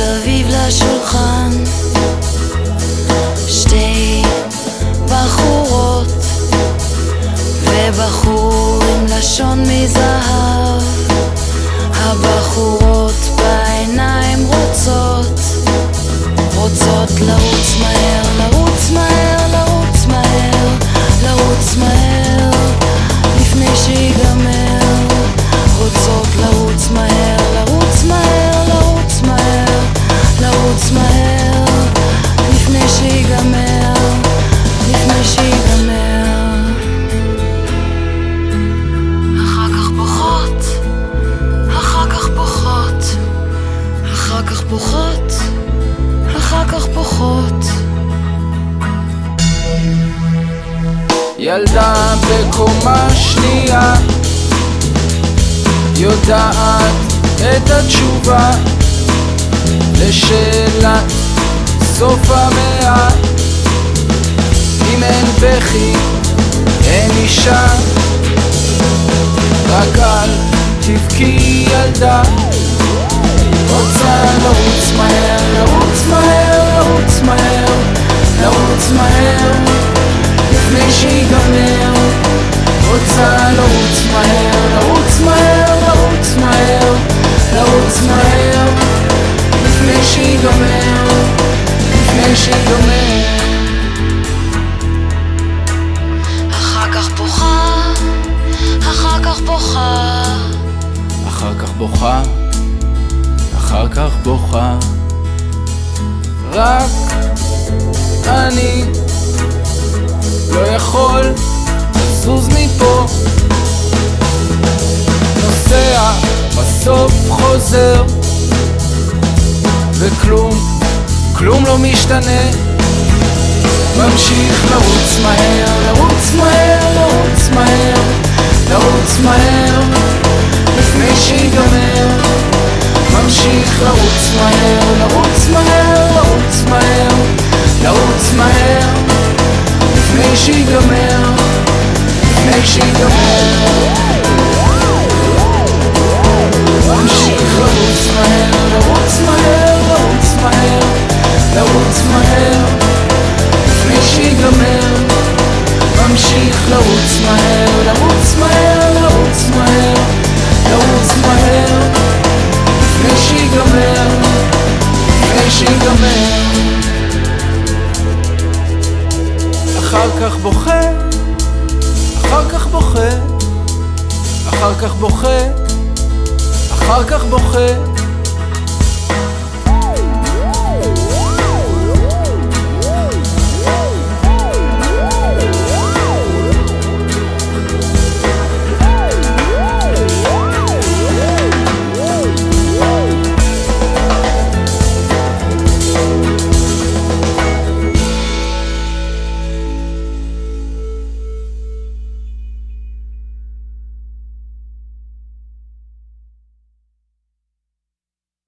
מסביב לשולחן. שתי בחורות ובחור עם לשון מזהב. הבחורות ילדה בקומה שנייה. יודעת את התשובה לשאלת סוף המאה אם אין בכי אין אישה. רק אל תבכי ילדה. רוצה לרוץ מהר, לרוץ מהר, רוצה לרוץ מהר, לרוץ מהר, לרוץ מהר, לרוץ אחר כך בוכה, אחר כך בוכה. אחר כך בוכה, אחר כך בוכה. רק אני לא יכול לזוז מפה נוסע, בסוף חוזר. וכלום, כלום לא משתנה. ממשיך לרוץ מהר, לרוץ מהר, לרוץ מהר, לרוץ מהר. לפני שיגמר ממשיך לרוץ מהר, מהר לפני שיגמר ממשיך לרוץ מהר, לרוץ מהר, לרוץ מהר, לרוץ מהר לפני שיגמר, לפני שיגמר אחר כך בוכה, אחר כך בוכה, אחר כך בוכה, אחר כך בוכה